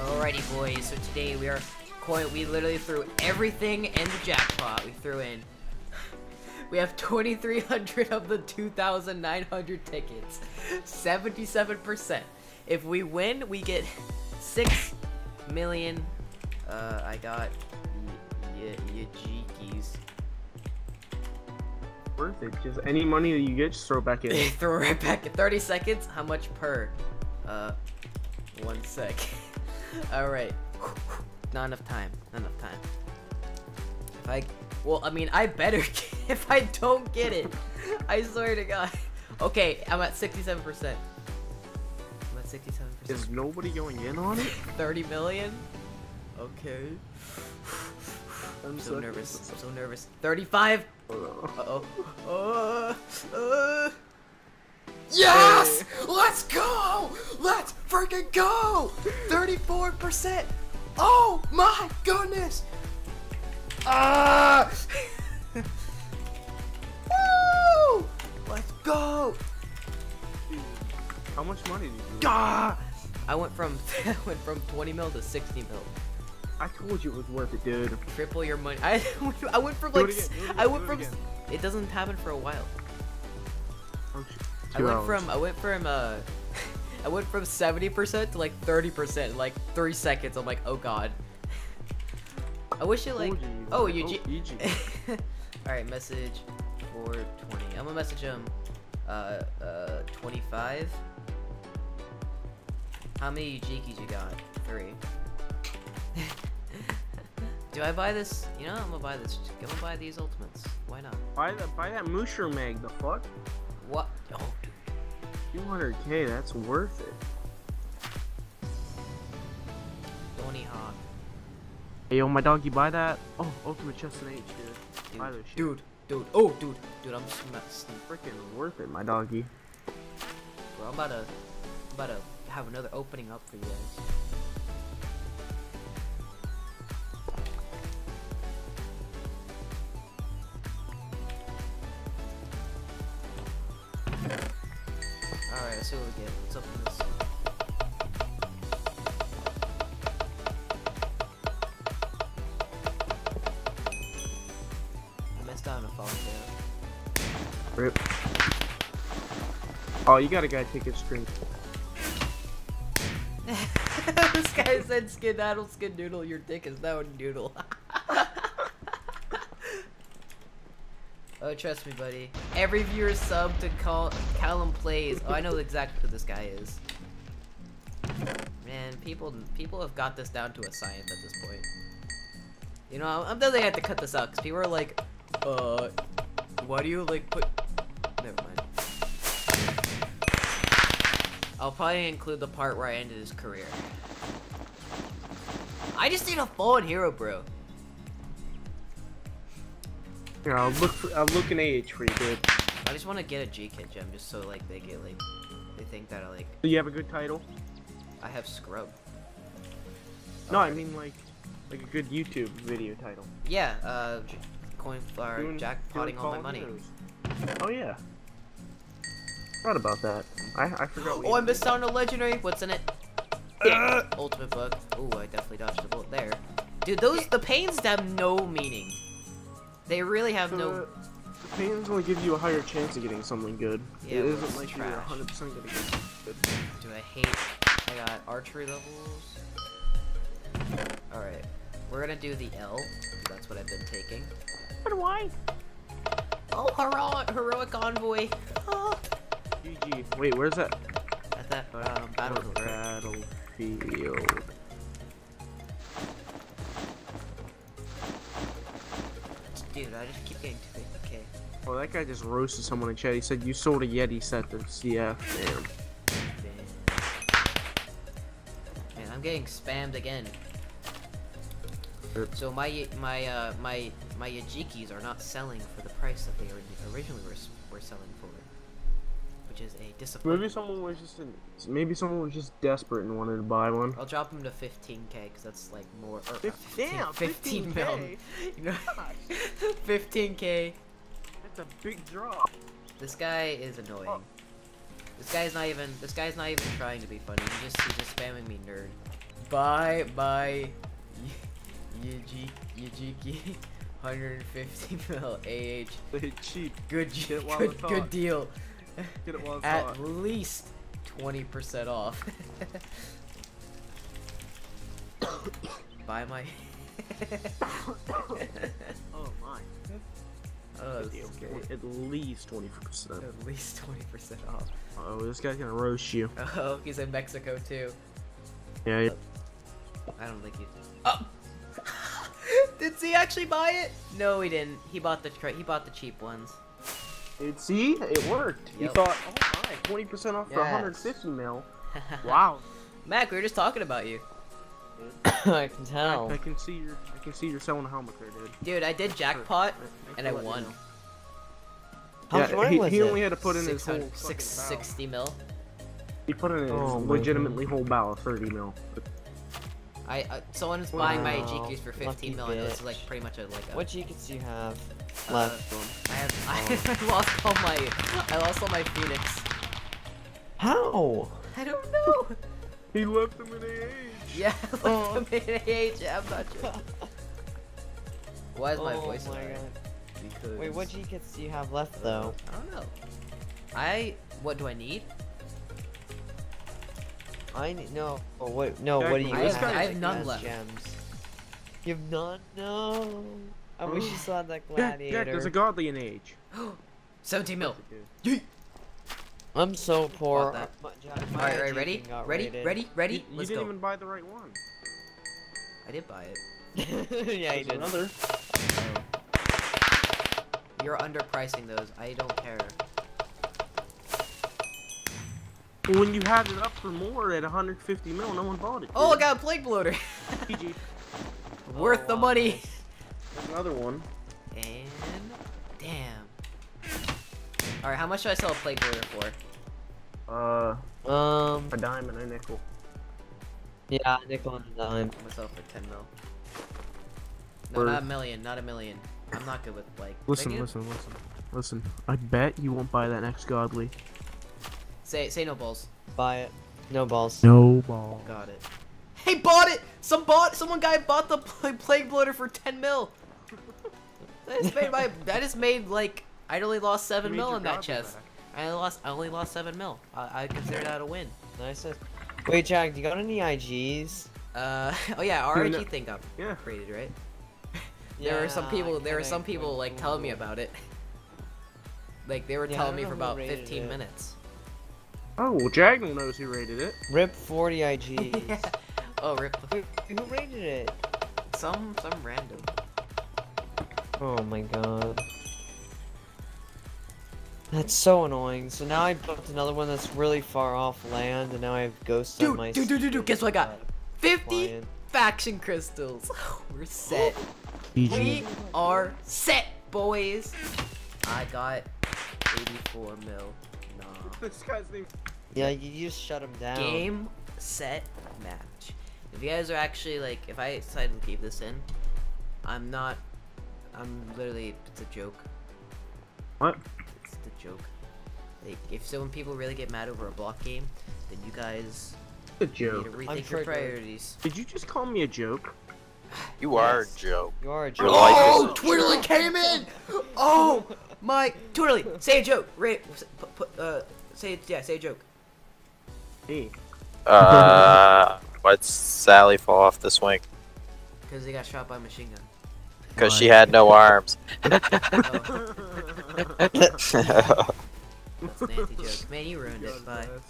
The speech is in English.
Alrighty, boys. So today we are coin. We literally threw everything in the jackpot. We threw in. We have 2,300 of the 2,900 tickets. 77%. If we win, we get 6 million. Uh, I got Yajikis. Worth it. Just any money that you get, just throw it back in. throw it right back in 30 seconds. How much per? Uh, one sec. All right. Not enough time. Not enough time. If I, well, I mean, I better get, if I don't get it. I swear to God. Okay, I'm at 67%. I'm at 67%. Is nobody going in on it? 30 million? Okay. I'm so nervous. I'm so nervous. 35. Oh, Uh-oh. Uh, uh. Yes! Let's go! Let's freaking go! 34%! Oh my goodness! Ah! Woo! Let's go! How much money did you? Ah! I went from I went from 20 mil to 60 mil. I told you it was worth it, dude. Triple your money. I I went from like it again, I went it from it doesn't happen for a while. Shit. I went hours. from I went from uh I went from 70% to like 30% in like 3 seconds. I'm like, "Oh god." I wish it like Oh, man. you Oh. All right, message 420. I'm gonna message him uh uh 25. How many Jikis you got? 3. Do I buy this? You know, I'm gonna buy this. I'm gonna buy these ultimates. Why not? Buy that, buy that mushroom egg. The fuck? What? Oh, dude. 200k. That's worth it. Tony Hawk. Hey, yo, my dog, you buy that? Oh, ultimate chest and H, dude. Dude, Buy this shit. dude, dude, oh, dude, dude, I'm sm- sm- Freaking worth it, my doggy. bro, I'm about to, I'm about to have another opening up for you guys. Alright, let's see what we get. Let's open this. I missed out on a phone too. Rip. Oh, you got a guy take his screen. this guy said skedaddle skedoodle, your dick is now a noodle. oh, trust me, buddy. Every viewer sub to call Callum plays. Oh, I know exactly who this guy is. Man, people people have got this down to a science at this point. You know, I'm, definitely have to cut this out because people are like, uh, why do you like put? Never mind. I'll probably include the part where I ended his career. I just need a fallen hero, bro. Here, I'll look. For, I'll look an AH for you, dude. I just want to get a G kit gem just so like they get like they think that I like Do you have a good title? I have scrub. No, I mean like, like a good YouTube video title. Yeah, uh, coin or Doing- jackpotting all my money. Oh yeah. Forgot about that. I I forgot. Oh, I missed out on a legendary. What's in it? Uh, Ultimate book. Ooh, I definitely dodged the bullet there. Dude, those the pains have no meaning. They really have the, no. the pains only give you a higher chance of getting something good. Yeah, it well, isn't it's like you're 100% gonna get something good. Do I hate? I got archery levels. All right, we're gonna do the L. That's what I've been taking. But why? Oh, heroic, heroic envoy. Oh. GG. Wait, where's that? At that um, battlefield. right? Battlefield. Dude, I just keep getting 250k. Oh, that guy just roasted someone in chat. He said you sold a Yeti set to CF. Damn. Man, I'm getting spammed again. So my my uh my my Yajikis are not selling for the price that they originally were, were selling for, which is a disappointment. Maybe someone was just in, maybe someone was just desperate and wanted to buy one. I'll drop them to 15k because that's like more. Or, uh, Fif- 15, damn, 15 mil. 15K? You know, 15k. That's a big drop. This guy is annoying. Oh. This guy's not even. This guy's not even trying to be funny. He's just he's just spamming me nerd. Bye bye. Yajiki. 150 mil AH. They cheap. Good Get good good deal. Get it while it's At hot. least 20% off. Buy my. Oh my. oh, Okay. At least twenty percent. At least 20% off. Oh, this guy's gonna roast you. Oh, he's in Mexico too. Yeah. yeah. I don't think he. Oh! Did he actually buy it? No, he didn't. He bought the he bought the cheap ones. It, see, it worked. You Yep. thought, oh my, twenty percent off for Yes. 150 mil. Wow. Mac, we were just talking about you, I can tell. I can see your, I can see you're selling a helmet there, dude. dude. I did jackpot Thanks and I won. How much yeah, money he, was he it? only had to put in his whole 600 fucking six- bow. 60 mil. He put in his Oh legitimately whole bow of 30 mil. I uh, someone was buying my Wow, GQs for 15 lucky mil, and it was like pretty much a like a. What tickets do you have uh, left? I have I, lost all my I lost all my Phoenix. How? I don't know. He left them in AH. Yeah, Oh. I'm I'm not sure. Why is my oh voice my alright? god. Because Wait, what tickets do you have left though? I don't know. I what do I need? I need no. Oh, what? No, Jack, what do you I have, I have none left. Gems. You have none? No. I wish you saw that gladiator. Jack, there's a godly in AH. 17 mil. I'm so poor. that. My- Jack, my All right, IG right, ready, ready, rated. ready, ready. You, you Let's didn't go. even buy the right one. I did buy it. yeah, he There's did. Another. You're underpricing those. I don't care. Well, when you had it up for more at 150 mil, no one bought it. Oh, I got a plague bloater. GG. Worth Oh, the money. nice. There's another one. And damn. All right, how much should I sell a plague bloater for? Uh, Um, a dime and a nickel. yeah, nickel and a dime. I'm gonna sell for 10 mil. No, Worth. not a million. Not a million. I'm not good with like. Listen, listen, listen, listen. I bet you won't buy that next godly. Say say no balls. Buy it. No balls. No ball. Got it. Hey, bought it. Some bought. Someone guy bought the pl- plague bloater for 10 mil. That just made my. That just made like. I only lost seven Made mil in that godly chest. back. I lost. I only lost seven mil. I, I consider that a win. Nice. Wait, Jack, do you got any IGs? Uh. Oh yeah, Dude, RIG no- thing got Yeah. created, right? there were some people. There were some people like telling me about it. Like they were Yeah, telling me for about 15 it. minutes. Oh, well, Jagnole knows who rated it. Rip 40 IGs. yeah. Oh, rip. Wait, who rated it? Some some random. Oh my god. That's so annoying. So now I booked another one that's really far off land, and now I have ghosts on Dude, my. dude, dude, dude, dude, guess what I got? 50 client. faction crystals. We're set. We are set, boys. I got 84 mil. Nah. This guy's name. Yeah, you just shut him down. Game, set, match. If you guys are actually like, if I decide to keep this in, I'm not. I'm literally. It's a joke. What? It's a joke. Like, if so, when people really get mad over a block game, then you guys A need joke. to rethink your priorities. Did you just call me a joke? You are a joke. You are a joke. life Oh, is a Twirly came in! Oh my, Twirly, say a joke. Ray, put, put, uh, say yeah, say a joke. Hey. Uh, why'd Sally fall off the swing? Because they got shot by a machine gun. Because she had no arms. Oh, that's an anti joke. Man, you ruined it. Bye. God,